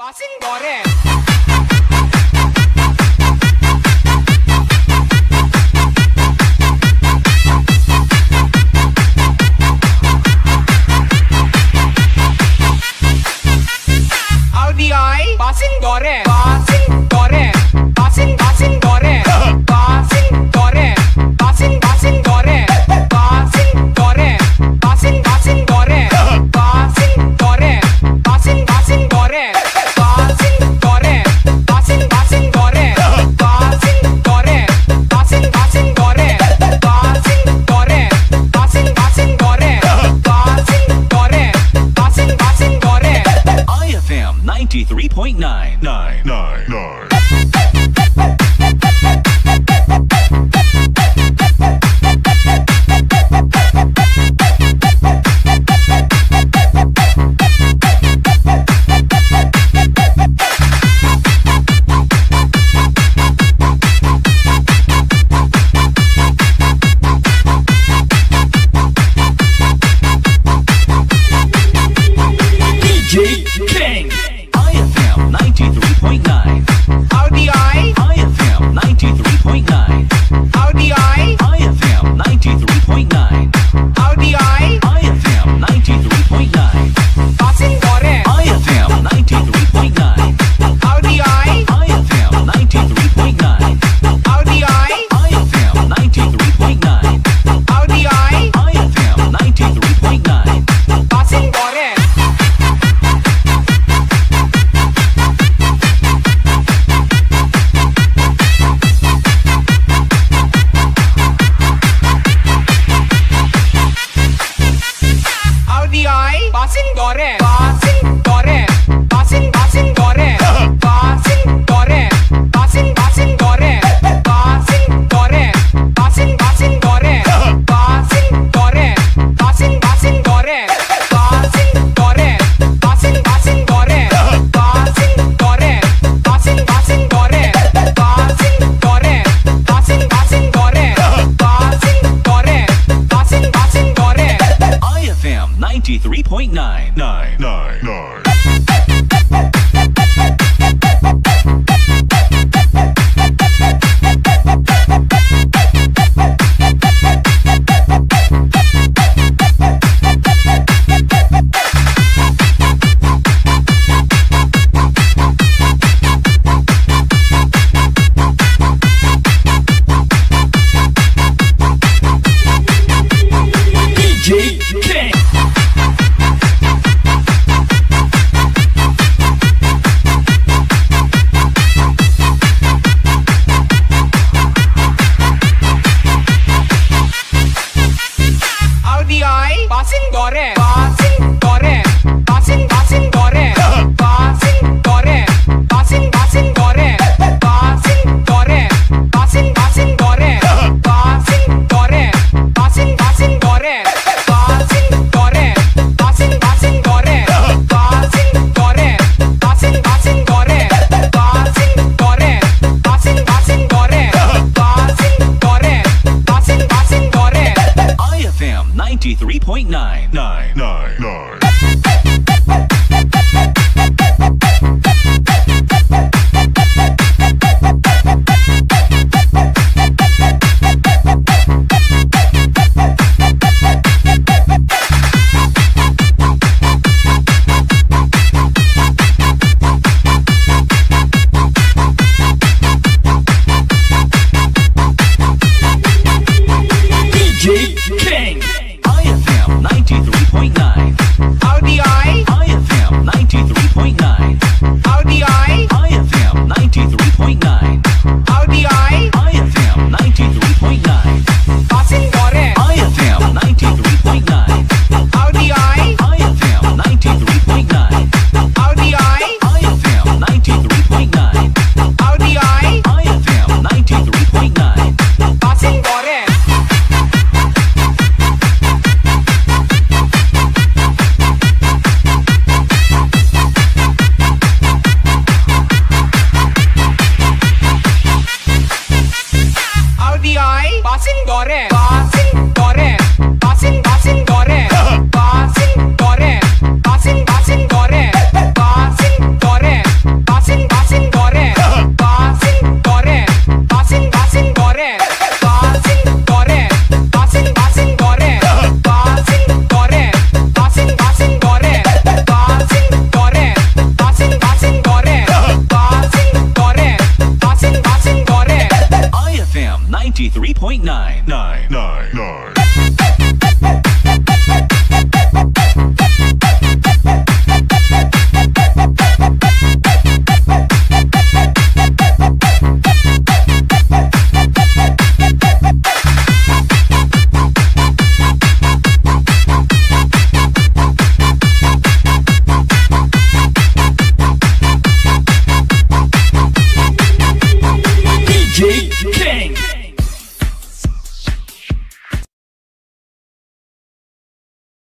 Passing Goran. Point nine nine nine. 93.9. 9, Passing Dorem, Passing Dorem, Passing Passing Dorem. Singore. Eh? Boss. nine.